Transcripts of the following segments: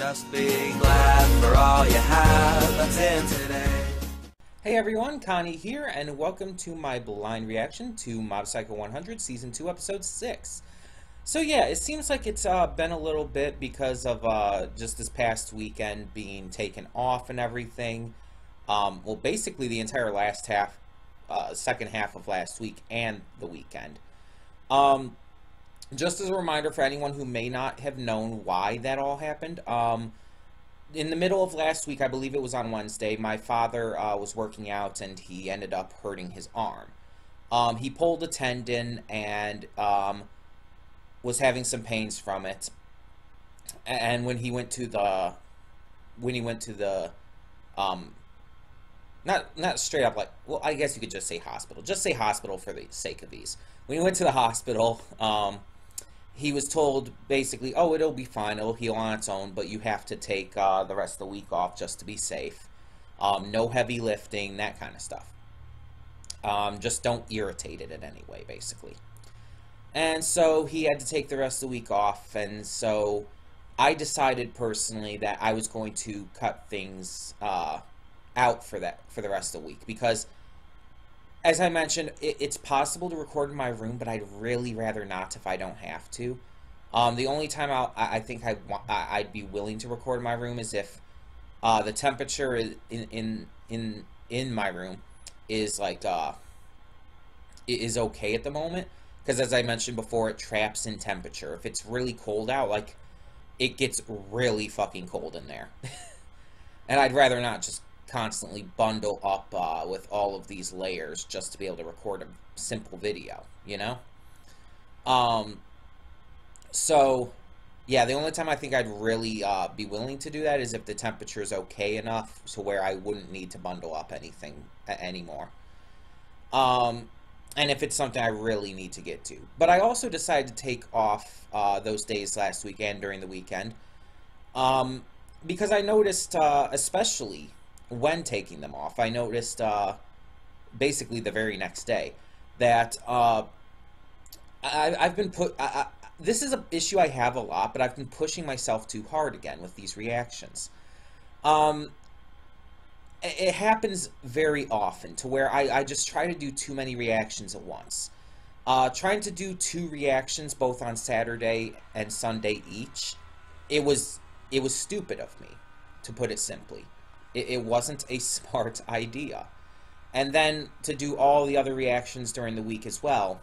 Just be glad for all you have that's in today. Hey everyone, Connie here, and welcome to my blind reaction to Mob Psycho 100 Season 2, Episode 6. So yeah, it seems like it's uh, been a little bit because of uh, just this past weekend being taken off and everything. Um, well, basically the entire last half, uh, second half of last week and the weekend. Um, just as a reminder for anyone who may not have known why that all happened, um, in the middle of last week, I believe it was on Wednesday, my father uh, was working out and he ended up hurting his arm. Um, he pulled a tendon and um, was having some pains from it. And when he went to the, when he went to the, um, not not straight up like, well, I guess you could just say hospital. Just say hospital for the sake of these. When he went to the hospital, um, he was told basically, oh, it'll be fine, it'll heal on its own, but you have to take uh, the rest of the week off just to be safe. Um, no heavy lifting, that kind of stuff. Um, just don't irritate it in any way, basically. And so he had to take the rest of the week off, and so I decided personally that I was going to cut things uh, out for that for the rest of the week because as I mentioned, it, it's possible to record in my room, but I'd really rather not if I don't have to. Um, the only time I'll, I, I think I I'd be willing to record in my room is if uh, the temperature in in in in my room is like uh, is okay at the moment because as I mentioned before, it traps in temperature. If it's really cold out, like it gets really fucking cold in there, and I'd rather not just constantly bundle up uh, with all of these layers just to be able to record a simple video, you know? Um, so, yeah, the only time I think I'd really uh, be willing to do that is if the temperature is okay enough to where I wouldn't need to bundle up anything anymore. Um, and if it's something I really need to get to. But I also decided to take off uh, those days last weekend during the weekend um, because I noticed, uh, especially when taking them off, I noticed uh, basically the very next day that uh, I, have been put. I, I, this is an issue I have a lot, but I've been pushing myself too hard again with these reactions. Um, it happens very often to where I, I just try to do too many reactions at once. Uh, trying to do two reactions both on Saturday and Sunday each, it was it was stupid of me, to put it simply. It, it wasn't a smart idea. And then to do all the other reactions during the week as well,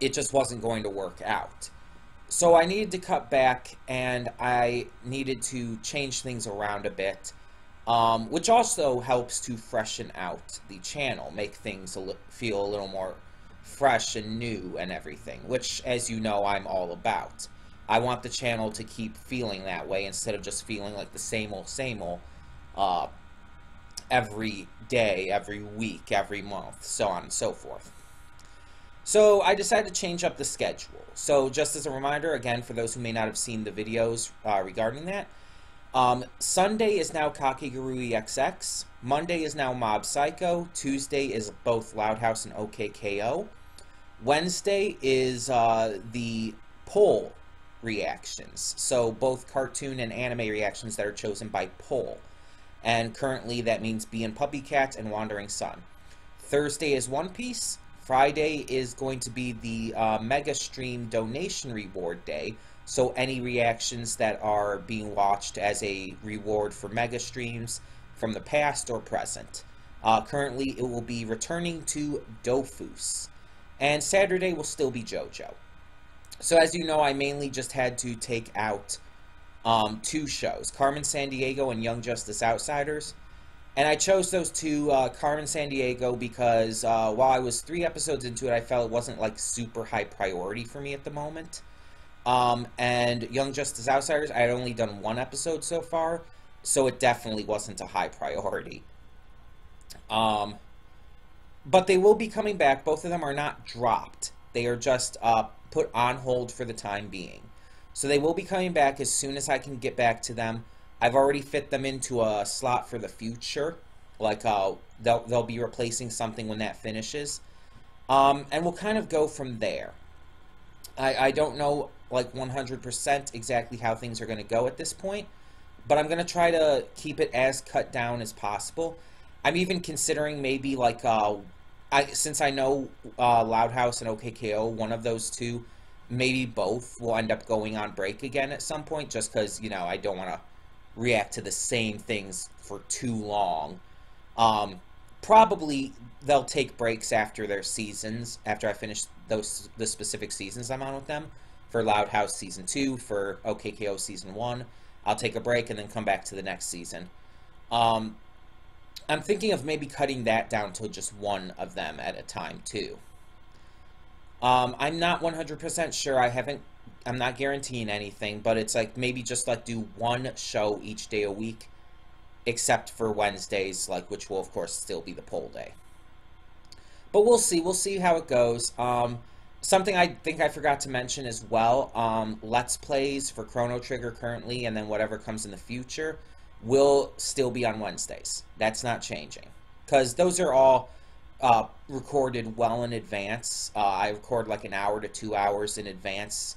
it just wasn't going to work out. So I needed to cut back and I needed to change things around a bit, um, which also helps to freshen out the channel, make things a feel a little more fresh and new and everything, which, as you know, I'm all about. I want the channel to keep feeling that way instead of just feeling like the same old, same old uh, every day, every week, every month, so on and so forth. So I decided to change up the schedule. So just as a reminder, again, for those who may not have seen the videos uh, regarding that, um, Sunday is now Kakegurui XX, Monday is now Mob Psycho, Tuesday is both Loud House and OKKO, Wednesday is uh, the poll reactions, so both cartoon and anime reactions that are chosen by poll and currently that means Bee and Puppycat and Wandering Son. Thursday is One Piece. Friday is going to be the uh, Mega Stream donation reward day. So any reactions that are being watched as a reward for Mega Streams from the past or present. Uh, currently, it will be returning to Dofus. And Saturday will still be JoJo. So as you know, I mainly just had to take out um, two shows, Carmen Sandiego and Young Justice Outsiders. And I chose those two, uh, Carmen Sandiego, because uh, while I was three episodes into it, I felt it wasn't like super high priority for me at the moment. Um, and Young Justice Outsiders, I had only done one episode so far, so it definitely wasn't a high priority. Um, but they will be coming back. Both of them are not dropped. They are just uh, put on hold for the time being. So they will be coming back as soon as I can get back to them. I've already fit them into a slot for the future. Like, uh, they'll, they'll be replacing something when that finishes. Um, and we'll kind of go from there. I, I don't know, like, 100% exactly how things are going to go at this point. but I'm gonna try to keep it as cut down as possible. I'm even considering maybe like uh, I since I know uh, Loud House and OKKO, one of those two, maybe both will end up going on break again at some point, just because you know I don't want to react to the same things for too long. Um, probably they'll take breaks after their seasons, after I finish those the specific seasons I'm on with them. For Loud House season two, for OKKO season one, I'll take a break and then come back to the next season. Um, I'm thinking of maybe cutting that down to just one of them at a time too. Um, I'm not 100% sure. I haven't. I'm not guaranteeing anything, but it's like maybe just like do one show each day a week, except for Wednesdays, like which will of course still be the poll day. But we'll see. We'll see how it goes. Um, something I think I forgot to mention as well. Um, Let's plays for Chrono Trigger currently, and then whatever comes in the future will still be on Wednesdays. That's not changing because those are all uh, recorded well in advance. Uh, I record like an hour to two hours in advance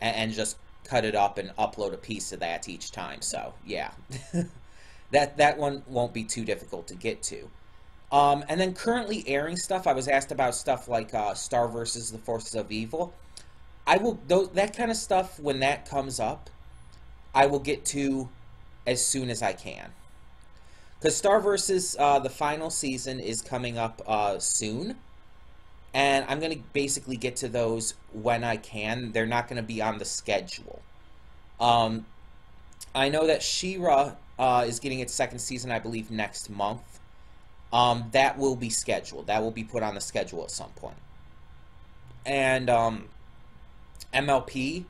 and, and, just cut it up and upload a piece of that each time. So yeah, that that one won't be too difficult to get to. Um, and then currently airing stuff. I was asked about stuff like uh, Star versus the Forces of Evil. I will those, that kind of stuff when that comes up. I will get to as soon as I can. Because Star Versus, uh, the final season is coming up uh, soon. And I'm going to basically get to those when I can. They're not going to be on the schedule. Um, I know that She-Ra uh, is getting its second season, I believe, next month. Um, that will be scheduled. That will be put on the schedule at some point. And um, MLP,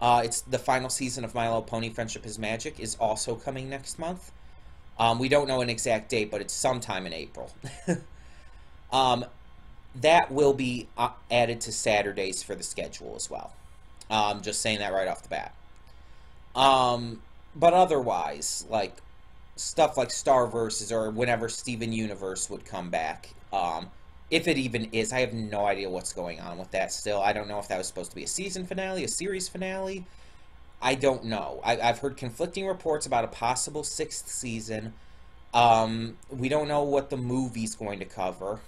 uh, it's the final season of My Little Pony Friendship is Magic is also coming next month. Um, we don't know an exact date, but it's sometime in April. um, that will be uh, added to Saturdays for the schedule as well. Um, just saying that right off the bat. Um, but otherwise, like stuff like Star Versus or whenever Steven Universe would come back, um, if it even is. I have no idea what's going on with that still. I don't know if that was supposed to be a season finale, a series finale. I don't know. I, have heard conflicting reports about a possible sixth season. Um, we don't know what the movie's going to cover,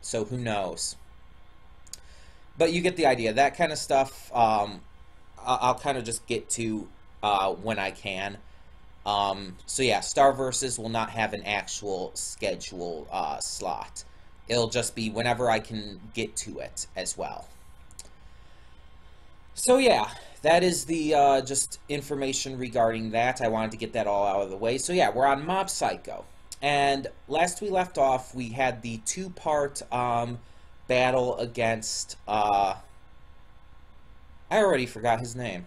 so who knows. But you get the idea. That kind of stuff, um, I'll, kind of just get to uh, when I can. Um, so yeah, Star Versus will not have an actual schedule uh, slot. It'll just be whenever I can get to it as well. So yeah, that is the uh, just information regarding that. I wanted to get that all out of the way. So yeah, we're on Mob Psycho. And last we left off, we had the two-part um, battle against... Uh, I already forgot his name.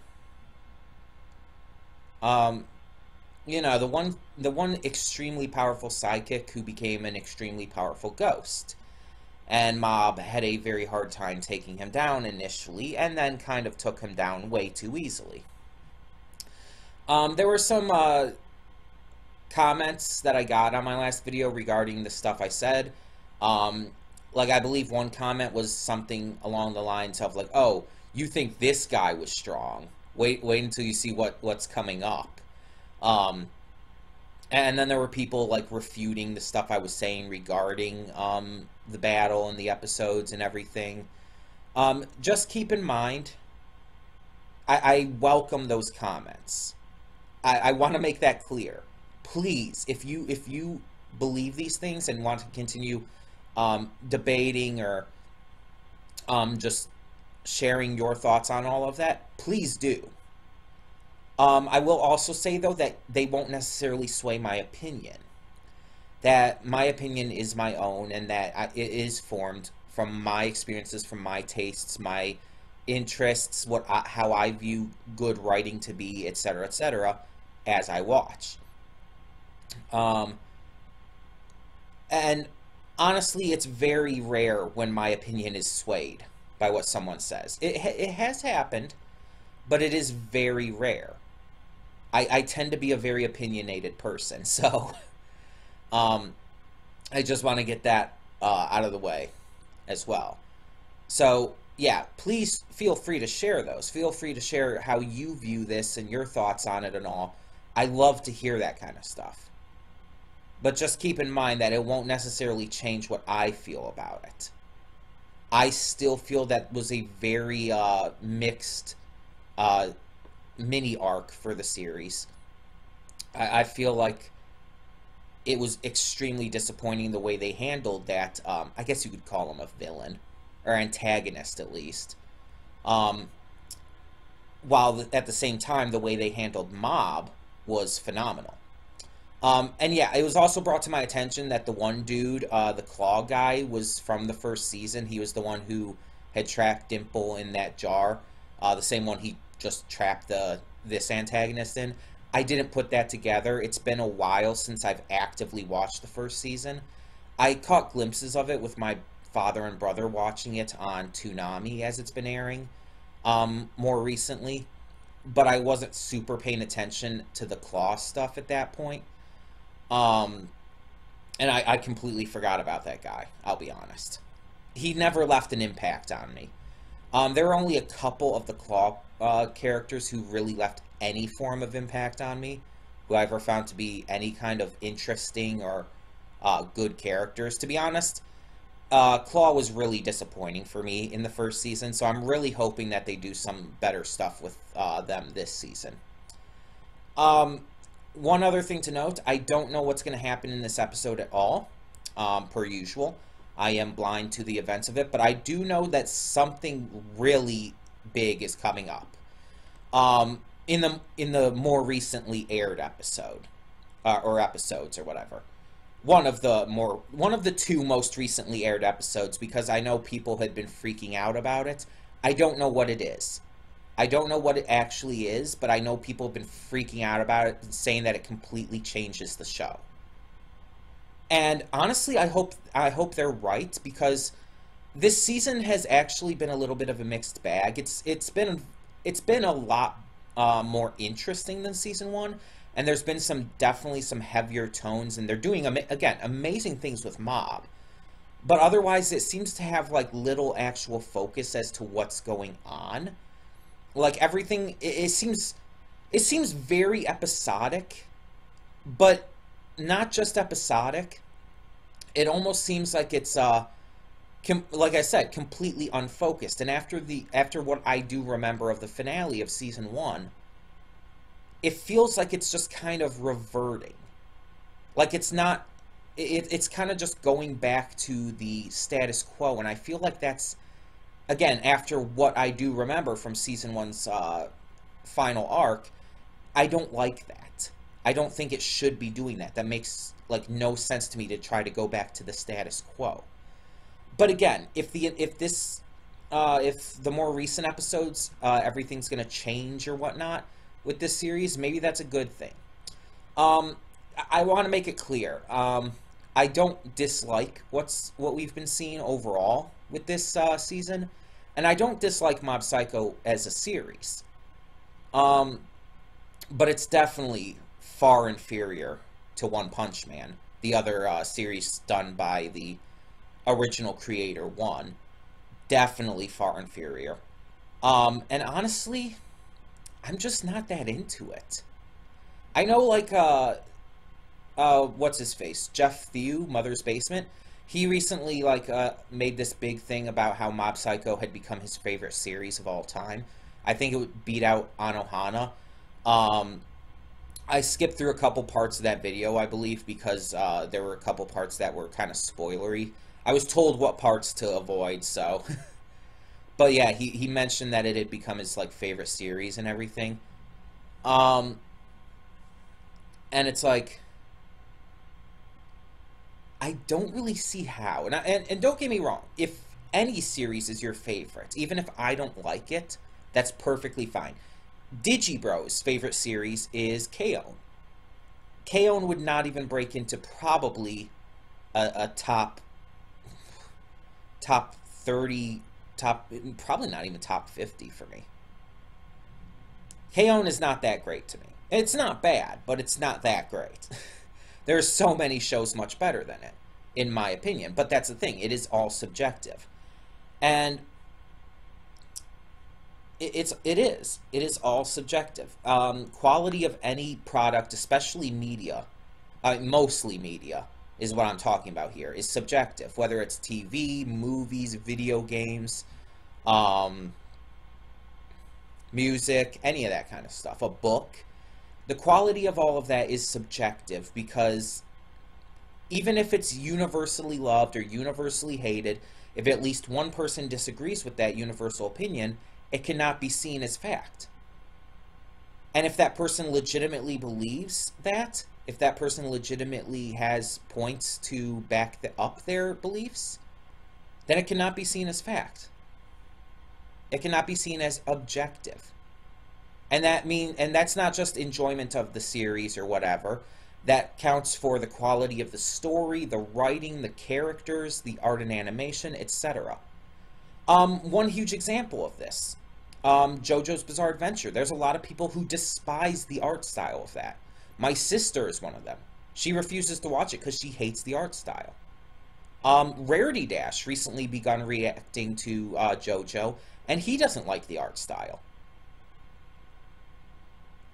Um, you know, the one the one extremely powerful psychic who became an extremely powerful ghost. And Mob had a very hard time taking him down initially, and then kind of took him down way too easily. Um, there were some uh, comments that I got on my last video regarding the stuff I said. Um, like, I believe one comment was something along the lines of, like, oh, you think this guy was strong. Wait, wait until you see what, what's coming up. Um, and then there were people like refuting the stuff I was saying regarding um, the battle and the episodes and everything. Um, just keep in mind, I, I welcome those comments. I, I want to make that clear. Please, if you if you believe these things and want to continue um, debating or um, just sharing your thoughts on all of that, please do. Um, I will also say, though, that they won't necessarily sway my opinion. That my opinion is my own and that I, it is formed from my experiences, from my tastes, my interests, what I, how I view good writing to be, etc., etc., as I watch. Um, and honestly, it's very rare when my opinion is swayed by what someone says. It, it has happened, but it is very rare. I, I tend to be a very opinionated person, so um, I just want to get that uh, out of the way as well. So yeah, please feel free to share those. Feel free to share how you view this and your thoughts on it and all. I love to hear that kind of stuff. But just keep in mind that it won't necessarily change what I feel about it. I still feel that was a very uh, mixed uh, mini arc for the series. I, I, feel like it was extremely disappointing the way they handled that. Um, I guess you could call him a villain or antagonist at least. Um, while at the same time, the way they handled Mob was phenomenal. Um, and yeah, it was also brought to my attention that the one dude, uh, the Claw guy, was from the first season. He was the one who had trapped Dimple in that jar, uh, the same one he just trapped the this antagonist in. I didn't put that together. It's been a while since I've actively watched the first season. I caught glimpses of it with my father and brother watching it on Toonami as it's been airing um, more recently, but I wasn't super paying attention to the Claw stuff at that point. Um, and I, I completely forgot about that guy, I'll be honest. He never left an impact on me. Um, there are only a couple of the Claw uh, characters who really left any form of impact on me, who I've ever found to be any kind of interesting or uh, good characters. To be honest, uh, Claw was really disappointing for me in the first season, so I'm really hoping that they do some better stuff with uh, them this season. Um, one other thing to note, I don't know what's going to happen in this episode at all, um, per usual. I am blind to the events of it, but I do know that something really big is coming up. Um, in the in the more recently aired episode, uh, or episodes or whatever, one of the more one of the two most recently aired episodes because I know people had been freaking out about it. I don't know what it is. I don't know what it actually is, but I know people have been freaking out about it and saying that it completely changes the show. And honestly, I hope I hope they're right because this season has actually been a little bit of a mixed bag. It's it's been it's been a lot uh, more interesting than season one, and there's been some definitely some heavier tones, and they're doing again amazing things with Mob, but otherwise it seems to have like little actual focus as to what's going on. Like everything, it, it seems it seems very episodic, but not just episodic. It almost seems like it's uh com- like I said, completely unfocused. And after the after what I do remember of the finale of season one, it feels like it's just kind of reverting. Like it's not. It, it's kind of just going back to the status quo, and I feel like that's again after what I do remember from season one's uh, final arc. I don't like that. I don't think it should be doing that. That makes like no sense to me to try to go back to the status quo. But again, if the if this uh, if the more recent episodes uh, everything's going to change or whatnot with this series, maybe that's a good thing. Um, I want to make it clear. Um, I don't dislike what's what we've been seeing overall with this uh, season, and I don't dislike Mob Psycho as a series. Um, but it's definitely far inferior to One Punch Man, the other uh, series done by the original creator one. Definitely far inferior. Um, and honestly, I'm just not that into it. I know, like, uh, uh, what's his face? Geoff Thew, Mother's Basement. He recently, like, uh, made this big thing about how Mob Psycho had become his favorite series of all time. I think it would beat out Anohana. Um, I skipped through a couple parts of that video, I believe, because uh, there were a couple parts that were kind of spoilery. I was told what parts to avoid, so. but yeah, he, he mentioned that it had become his like favorite series and everything. Um, and it's like, I don't really see how. And, I, and and don't get me wrong, if any series is your favorite, even if I don't like it, that's perfectly fine. Digibro's favorite series is K-On! K-On! would not even break into probably a, a top top 30, top, probably not even top 50 for me. K-On! is not that great to me. It's not bad, but it's not that great. There's so many shows much better than it, in my opinion. But that's the thing, it is all subjective. And it, it's it is it is all subjective. Um, quality of any product, especially media, uh, mostly media, is what I'm talking about here. Is subjective. Whether it's TV, movies, video games, um, music, any of that kind of stuff. A book. The quality of all of that is subjective because even if it's universally loved or universally hated, if at least one person disagrees with that universal opinion, it cannot be seen as fact. And if that person legitimately believes that, if that person legitimately has points to back the, up their beliefs, then it cannot be seen as fact. It cannot be seen as objective. And that mean and that's not just enjoyment of the series or whatever. That counts for the quality of the story, the writing, the characters, the art and animation, etc. Um, one huge example of this um, JoJo's Bizarre Adventure. There's a lot of people who despise the art style of that. My sister is one of them. She refuses to watch it because she hates the art style. Um, Rarity Dash recently begun reacting to uh, JoJo, and he doesn't like the art style.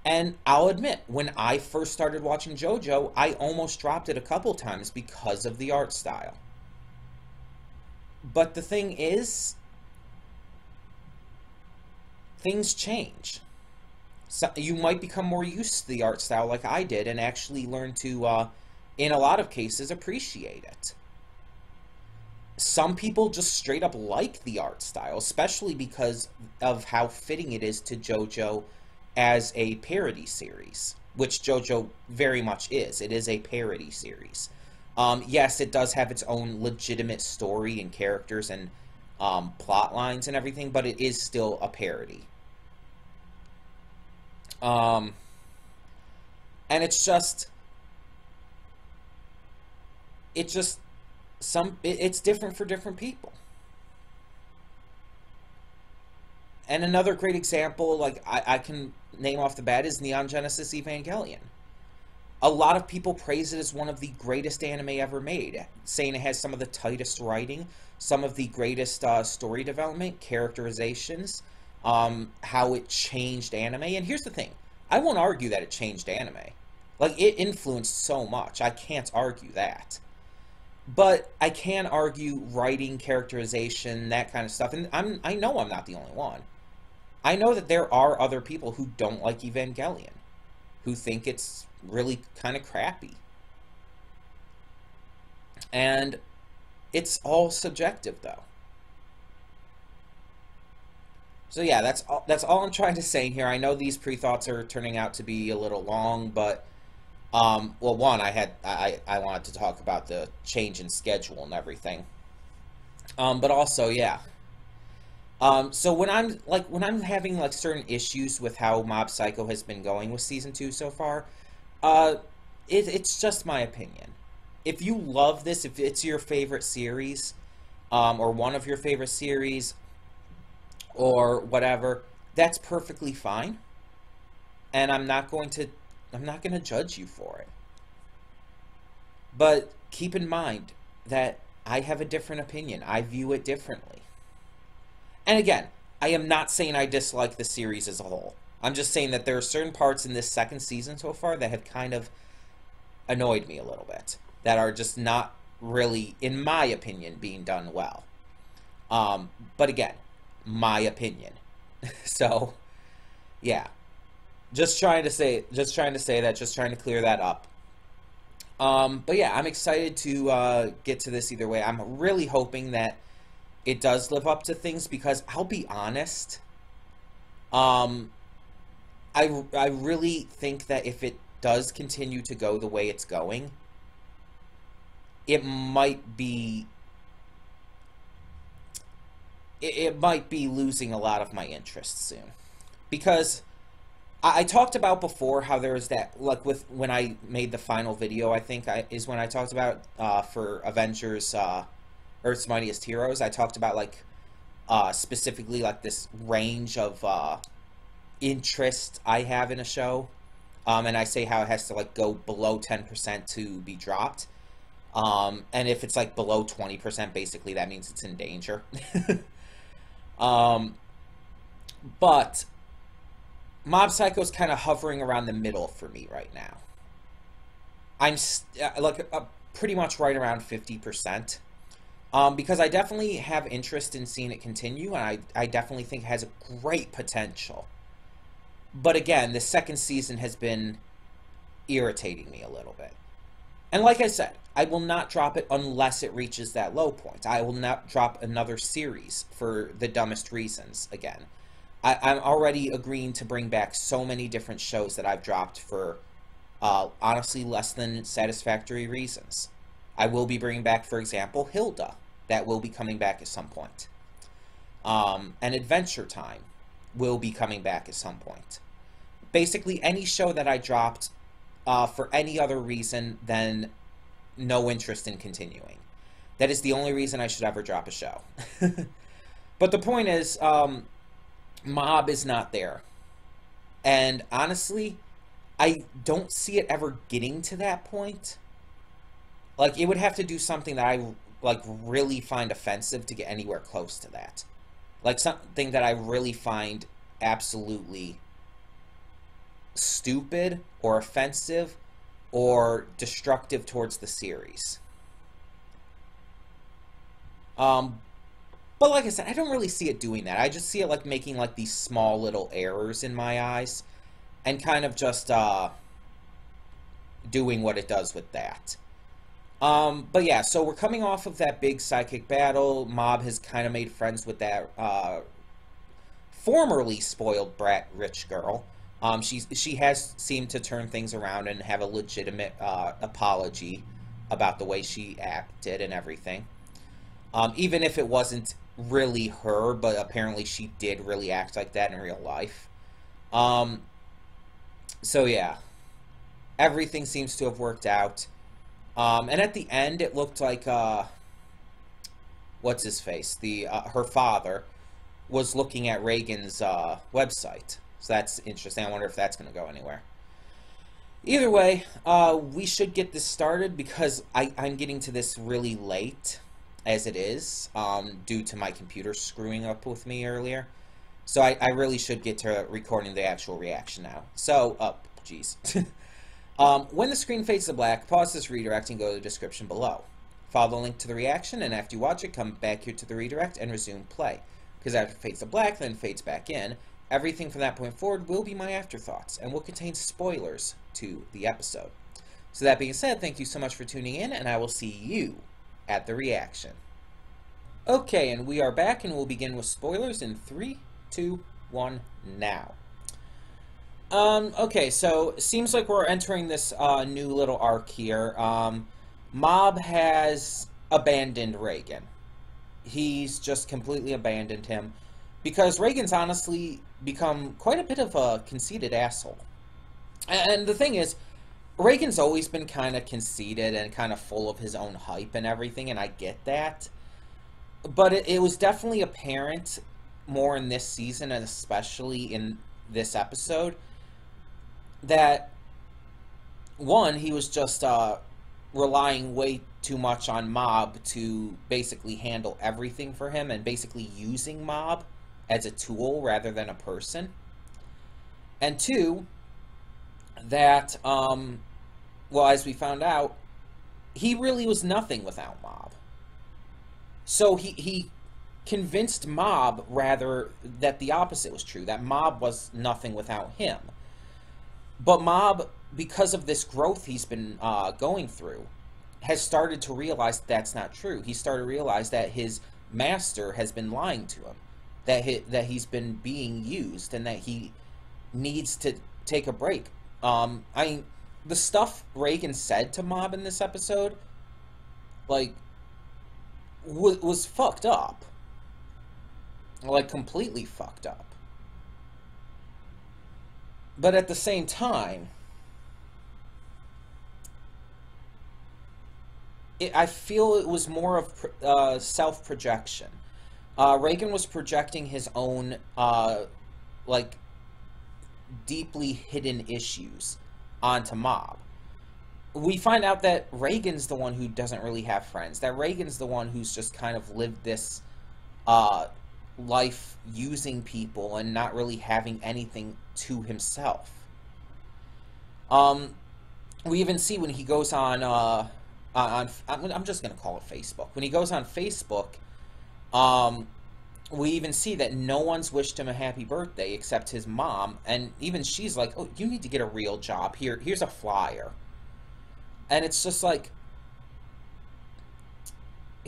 And I'll admit, when I first started watching JoJo, I almost dropped it a couple times because of the art style. But the thing is, things change. So you might become more used to the art style like I did and actually learn to, uh, in a lot of cases, appreciate it. Some people just straight up like the art style, especially because of how fitting it is to JoJo as a parody series, which JoJo very much is. It is a parody series. Um, yes, it does have its own legitimate story and characters and um, plot lines and everything, but it is still a parody. Um, and it's just, it just, some, it, it's different for different people. And another great example, like I, I can name off the bat, is Neon Genesis Evangelion. A lot of people praise it as one of the greatest anime ever made, saying it has some of the tightest writing, some of the greatest uh, story development, characterizations, um, how it changed anime. And here's the thing I won't argue that it changed anime. Like, it influenced so much. I can't argue that. But I can argue writing, characterization, that kind of stuff. And I'm, I know I'm not the only one. I know that there are other people who don't like Evangelion, who think it's really kind of crappy. And it's all subjective, though. So yeah, that's all, that's all I'm trying to say here. I know these pre-thoughts are turning out to be a little long, but um, well, one, I had I I wanted to talk about the change in schedule and everything. Um, but also, yeah. Um, so when I'm like when I'm having like certain issues with how Mob Psycho has been going with season two so far, uh, it, it's just my opinion. If you love this, if it's your favorite series, um, or one of your favorite series, or whatever, that's perfectly fine. And I'm not going to I'm not going to judge you for it. But keep in mind that I have a different opinion. I view it differently. And again, I am not saying I dislike the series as a whole. I'm just saying that there are certain parts in this second season so far that have kind of annoyed me a little bit. That are just not really, in my opinion, being done well. Um, but again, my opinion. so, yeah. Just trying to say, just trying to say that, just trying to clear that up. Um, but yeah, I'm excited to uh, get to this either way. I'm really hoping that it does live up to things because I'll be honest, um, I I really think that if it does continue to go the way it's going, it might be it, it might be losing a lot of my interest soon. Because I, I talked about before how there was that, like with when I made the final video, I think I, is when I talked about uh, for Avengers uh, Earth's Mightiest Heroes, I talked about like uh, specifically like this range of uh, interest I have in a show. Um, and I say how it has to like go below 10% to be dropped. Um, and if it's like below 20%, basically that means it's in danger. Um, But Mob Psycho is kind of hovering around the middle for me right now. I'm st- like uh, pretty much right around 50%. Um, because I definitely have interest in seeing it continue, and I, I definitely think has a great potential. But again, the second season has been irritating me a little bit. And like I said, I will not drop it unless it reaches that low point. I will not drop another series for the dumbest reasons again. I, I'm already agreeing to bring back so many different shows that I've dropped for uh, honestly less than satisfactory reasons. I will be bringing back, for example, Hilda. That will be coming back at some point. Um, and Adventure Time will be coming back at some point. Basically, any show that I dropped uh, for any other reason than no interest in continuing. That is the only reason I should ever drop a show. but the point is, um, Mob is not there. And honestly, I don't see it ever getting to that point. Like, it would have to do something that I, like, really find offensive to get anywhere close to that. Like, something that I really find absolutely stupid or offensive or destructive towards the series. Um, but like I said, I don't really see it doing that. I just see it like making like these small little errors in my eyes and kind of just uh, doing what it does with that. Um, but yeah, so we're coming off of that big psychic battle. Mob has kind of made friends with that uh, formerly spoiled brat rich girl. Um, she's she has seemed to turn things around and have a legitimate uh, apology about the way she acted and everything. Um, even if it wasn't really her, but apparently she did really act like that in real life. Um, so yeah, everything seems to have worked out. Um, and at the end, it looked like uh, what's his face? The uh, her father was looking at Reigen's uh, website so that's interesting. I wonder if that's going to go anywhere. Either way, uh, we should get this started because I, I'm getting to this really late, as it is, um, due to my computer screwing up with me earlier. So I, I really should get to recording the actual reaction now. So, up, oh, jeez. um, when the screen fades to black, pause this redirect and go to the description below. Follow the link to the reaction, and after you watch it, come back here to the redirect and resume play. Because after it fades to black, then fades back in, Everything from that point forward will be my afterthoughts and will contain spoilers to the episode. So that being said, thank you so much for tuning in, and I will see you at the reaction. Okay, and we are back, and we'll begin with spoilers in three, two, one, now. Um, okay, so it seems like we're entering this uh, new little arc here. Um, Mob has abandoned Reigen. He's just completely abandoned him because Reigen's honestly become quite a bit of a conceited asshole. And the thing is, Reigen's always been kind of conceited and kind of full of his own hype and everything, and I get that. But it, it was definitely apparent more in this season, and especially in this episode, that one, he was just uh, relying way too much on Mob to basically handle everything for him and basically using Mob as a tool rather than a person. And two, that, um, well, as we found out, he really was nothing without Mob. So he, he convinced Mob, rather, that the opposite was true, that Mob was nothing without him. But Mob, because of this growth he's been uh, going through, has started to realize that that's not true. He started to realize that his master has been lying to him that he, that he's been being used and that he needs to take a break. Um, I the stuff Reigen said to Mob in this episode, like, was was fucked up. Like completely fucked up. But at the same time, it, I feel it was more of uh, self projection uh, Reigen was projecting his own, uh, like, deeply hidden issues onto Mob. We find out that Reigen's the one who doesn't really have friends. That Reigen's the one who's just kind of lived this uh, life using people and not really having anything to himself. Um, we even see when he goes on uh, on I'm just gonna call it Facebook. When he goes on Facebook, um, we even see that no one's wished him a happy birthday except his mom, and even she's like, "Oh, you need to get a real job. Here, here's a flyer." And it's just like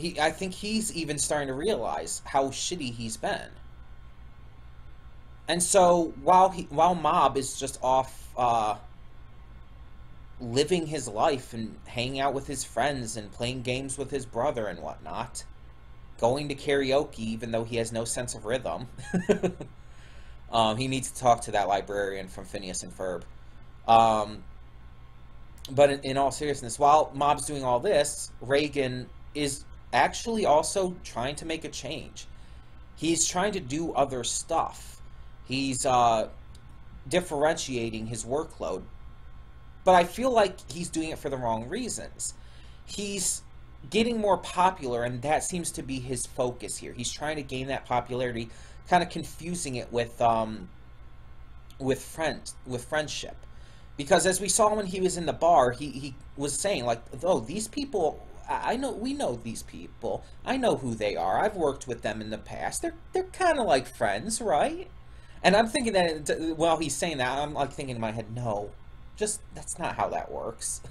he I think he's even starting to realize how shitty he's been. And so while he while Mob is just off uh, living his life and hanging out with his friends and playing games with his brother and whatnot, going to karaoke even though he has no sense of rhythm. um, he needs to talk to that librarian from Phineas and Ferb. Um, but in, in all seriousness, while Mob's doing all this, Reigen is actually also trying to make a change. He's trying to do other stuff. He's uh, differentiating his workload. But I feel like he's doing it for the wrong reasons. He's getting more popular, and that seems to be his focus here. He's trying to gain that popularity, kind of confusing it with um, with friends, with friendship. Because as we saw when he was in the bar, he, he was saying like, "Oh, these people I know we know these people. I know who they are. I've worked with them in the past. They're they're kind of like friends, right? And I'm thinking that while he's saying that, I'm like thinking in my head, no, just that's not how that works.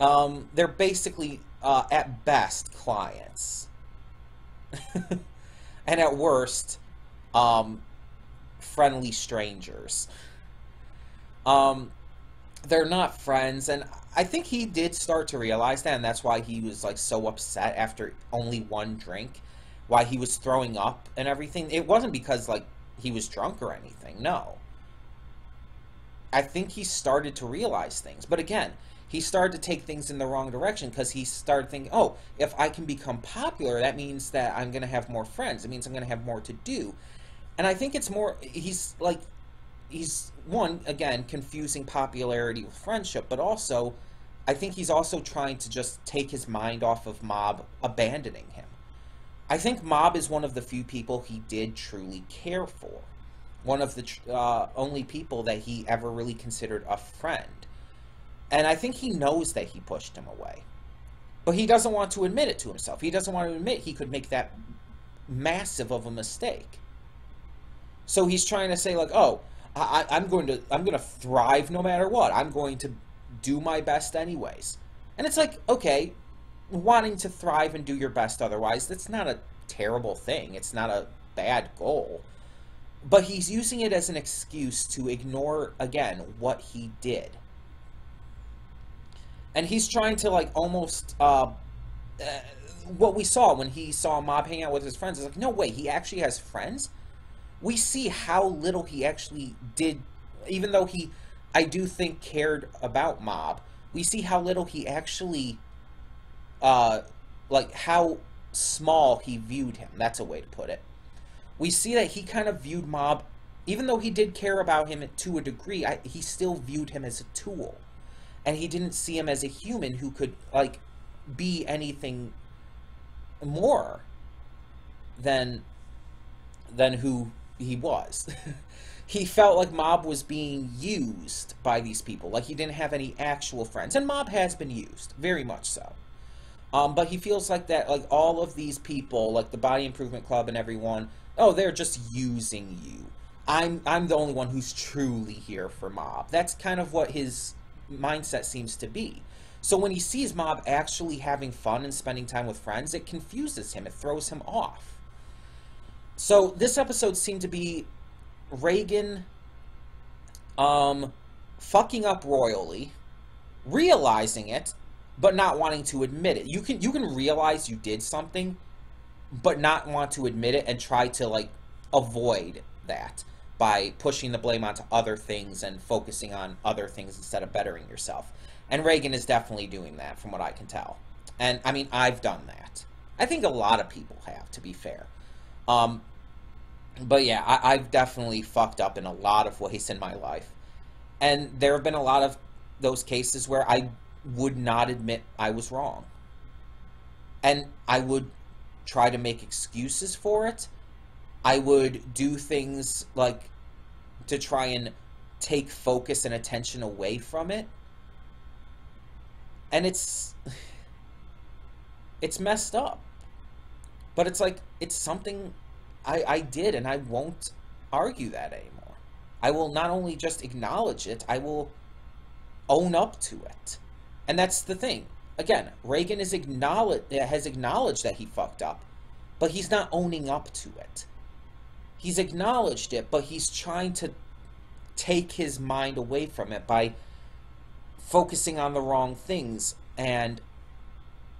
Um, they're basically uh, at best clients, and at worst, um, friendly strangers. Um, they're not friends, and I think he did start to realize that, and that's why he was like so upset after only one drink, why he was throwing up and everything. It wasn't because like he was drunk or anything. No. I think he started to realize things, but again, he started to take things in the wrong direction because he started thinking, oh, if I can become popular, that means that I'm going to have more friends. It means I'm going to have more to do. And I think it's more, he's like, he's one again confusing popularity with friendship, but also I think he's also trying to just take his mind off of Mob abandoning him. I think Mob is one of the few people he did truly care for. One of the uh, only people that he ever really considered a friend. And I think he knows that he pushed him away. But he doesn't want to admit it to himself. He doesn't want to admit he could make that massive of a mistake. So he's trying to say like, "Oh, I, am going to I'm going to thrive no matter what. I'm going to do my best anyways. And it's like, okay, wanting to thrive and do your best otherwise, that's not a terrible thing. It's not a bad goal. But he's using it as an excuse to ignore, again, what he did. And he's trying to, like, almost, uh, uh, what we saw when he saw Mob hang out with his friends is like, no way, he actually has friends? we see how little he actually did, even though he, I do think, cared about Mob. We see how little he actually, uh, like how small he viewed him. That's a way to put it. We see that he kind of viewed Mob, even though he did care about him to a degree, I, he still viewed him as a tool. And he didn't see him as a human who could, like, be anything more than than who he was. he felt like Mob was being used by these people, like he didn't have any actual friends. And Mob has been used, very much so. Um, but he feels like that, like all of these people, like the Body Improvement Club and everyone, oh, they're just using you. I'm I'm the only one who's truly here for Mob. That's kind of what his mindset seems to be. So when he sees Mob actually having fun and spending time with friends, it confuses him. It throws him off. So this episode seemed to be Reigen um, fucking up royally, realizing it, but not wanting to admit it. You can you can realize you did something, but not want to admit it and try to like avoid that by pushing the blame onto other things and focusing on other things instead of bettering yourself. And Reigen is definitely doing that from what I can tell. And I mean, I've done that. I think a lot of people have, to be fair. Um, but yeah, I, I've definitely fucked up in a lot of ways in my life. And there have been a lot of those cases where I would not admit I was wrong. And I would try to make excuses for it, I would do things like to try and take focus and attention away from it. And it's it's messed up. But it's like it's something I I did and I won't argue that anymore. I will not only just acknowledge it, I will own up to it. And that's the thing. Again, Reigen is acknowledge, has acknowledged that he fucked up, but he's not owning up to it. He's acknowledged it, but he's trying to take his mind away from it by focusing on the wrong things and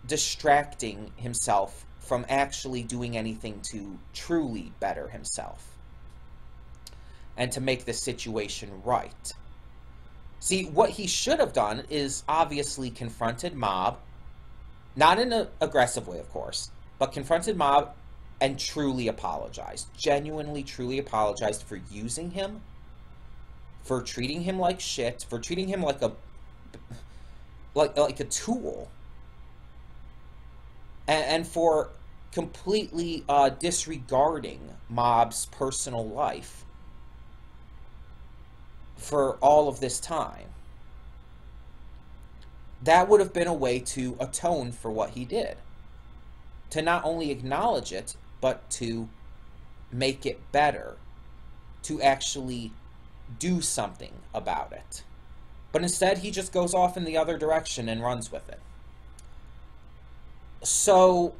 distracting himself from actually doing anything to truly better himself and to make the situation right. See, what he should have done is obviously confronted Mob, not in an aggressive way, of course, but confronted Mob and truly apologized. Genuinely, truly apologized for using him, for treating him like shit, for treating him like a like like a tool, and, and for completely uh, disregarding Mob's personal life for all of this time. That would have been a way to atone for what he did. To not only acknowledge it, but to make it better. To actually do something about it. But instead, he just goes off in the other direction and runs with it. So,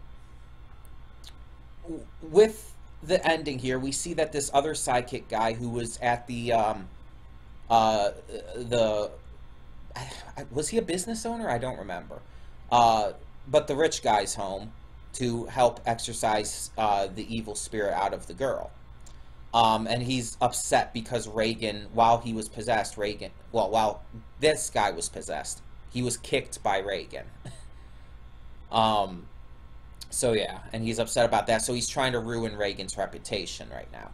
with the ending here, we see that this other sidekick guy who was at the um, uh, the was he a business owner? I don't remember. Uh, but the rich guy's home to help exorcise uh, the evil spirit out of the girl. Um, and he's upset because Reigen, while he was possessed, Reigen, well, while this guy was possessed, he was kicked by Reigen. um, so yeah, and he's upset about that. So he's trying to ruin Reigen's reputation right now.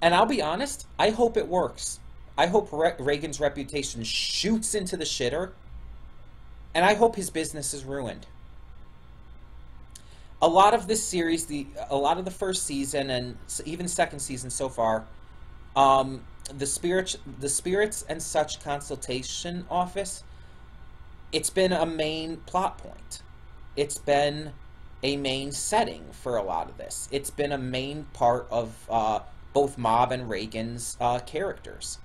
And I'll be honest, I hope it works. I hope Re- Reigen's reputation shoots into the shitter, and I hope his business is ruined. A lot of this series, the a lot of the first season and even second season so far, um, the spirit, the spirits and such consultation office, it's been a main plot point. It's been a main setting for a lot of this. It's been a main part of uh, both Mob and Reigen's uh, characters.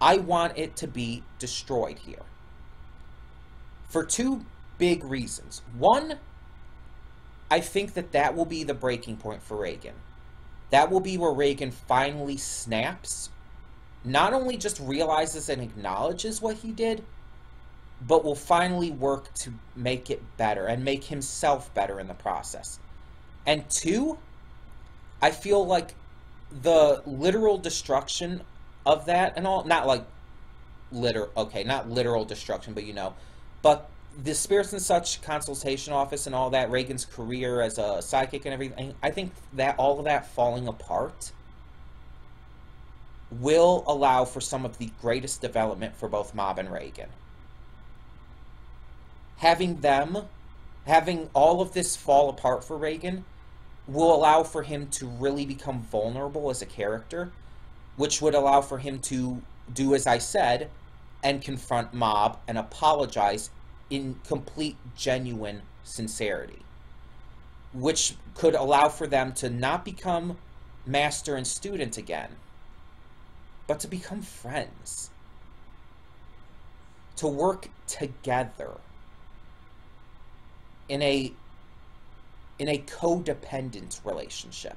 I want it to be destroyed here. For two big reasons. One, I think that that will be the breaking point for Reigen. That will be where Reigen finally snaps, not only just realizes and acknowledges what he did, but will finally work to make it better and make himself better in the process. And two, I feel like the literal destruction of that and all. Not like literal, okay, not literal destruction, but you know, but the spirits and such consultation office and all that, Reigen's career as a psychic and everything. I think that all of that falling apart will allow for some of the greatest development for both Mob and Reigen. Having them, having all of this fall apart for Reigen, will allow for him to really become vulnerable as a character which would allow for him to do as I said and confront Mob and apologize in complete, genuine sincerity, which could allow for them to not become master and student again, but to become friends, to work together in a in a codependent relationship.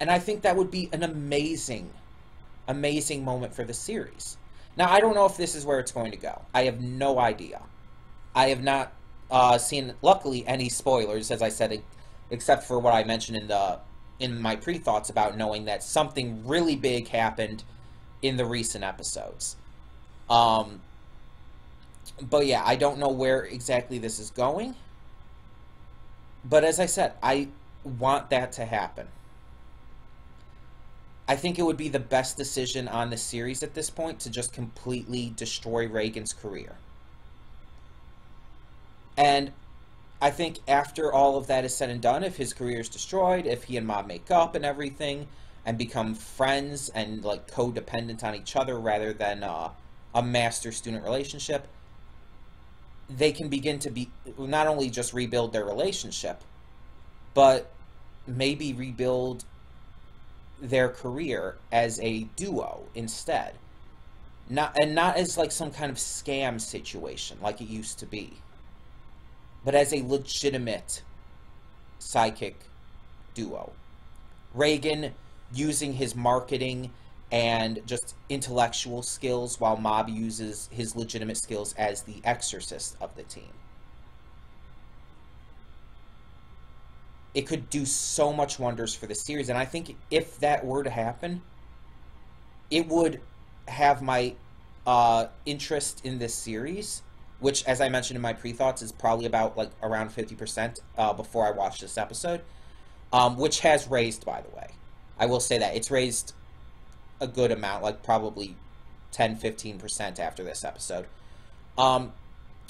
And I think that would be an amazing, amazing moment for the series. Now, I don't know if this is where it's going to go. I have no idea. I have not uh, seen, luckily, any spoilers, as I said, except for what I mentioned in the in my pre-thoughts about knowing that something really big happened in the recent episodes. Um, but yeah, I don't know where exactly this is going. But as I said, I want that to happen. I think it would be the best decision on the series at this point to just completely destroy Reigen's career. And I think after all of that is said and done, if his career is destroyed, if he and Mob make up and everything, and become friends and like codependent on each other rather than uh, a master-student relationship, they can begin to be not only just rebuild their relationship, but maybe rebuild their career as a duo instead. Not and not as like some kind of scam situation like it used to be. But as a legitimate psychic duo. Reigen using his marketing and just intellectual skills while Mob uses his legitimate skills as the exorcist of the team. It could do so much wonders for the series, and I think if that were to happen, it would have my uh, interest in this series, which, as I mentioned in my pre-thoughts, is probably about like around 50% uh, before I watch this episode, um, which has raised, by the way. I will say that it's raised a good amount, like probably 10 15% after this episode. Um,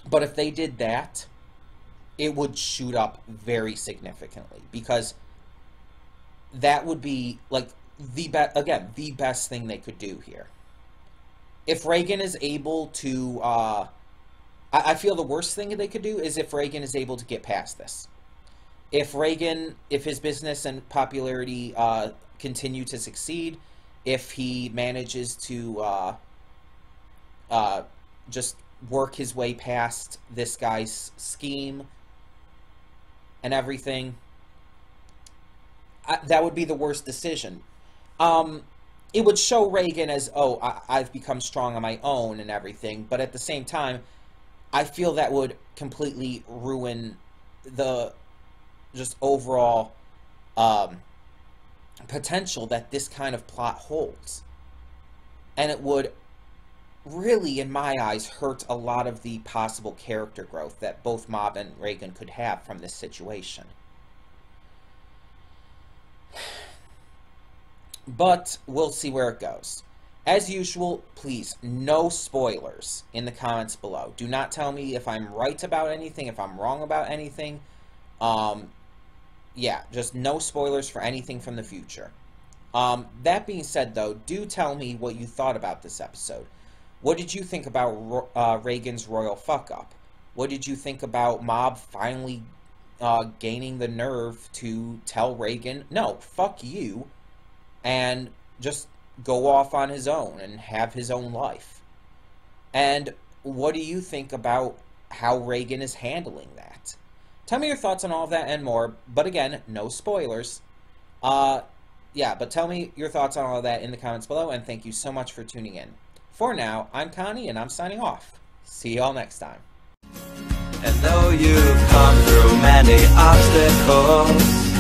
but if they did that, it would shoot up very significantly because that would be like the best again the best thing they could do here. If Reigen is able to, uh, I, I feel the worst thing they could do is if Reigen is able to get past this. If Reigen, if his business and popularity uh, continue to succeed, if he manages to uh, uh, just work his way past this guy's scheme and everything, I, that would be the worst decision. Um, it would show Reigen as, oh, I, have become strong on my own and everything, but at the same time, I feel that would completely ruin the just overall um, potential that this kind of plot holds. And it would really, in my eyes, hurt a lot of the possible character growth that both Mob and Reigen could have from this situation. But we'll see where it goes. As usual, please, no spoilers in the comments below. Do not tell me if I'm right about anything, if I'm wrong about anything. Um, yeah, just no spoilers for anything from the future. Um, that being said, though, do tell me what you thought about this episode. What did you think about uh, Reigen's royal fuck up? What did you think about Mob finally uh, gaining the nerve to tell Reigen, no, fuck you, and just go off on his own and have his own life? And what do you think about how Reigen is handling that? Tell me your thoughts on all of that and more. But again, no spoilers. Uh, yeah, but tell me your thoughts on all of that in the comments below, and thank you so much for tuning in. For now, I'm Connie, and I'm signing off. See y'all next time. And though you've come through many obstacles,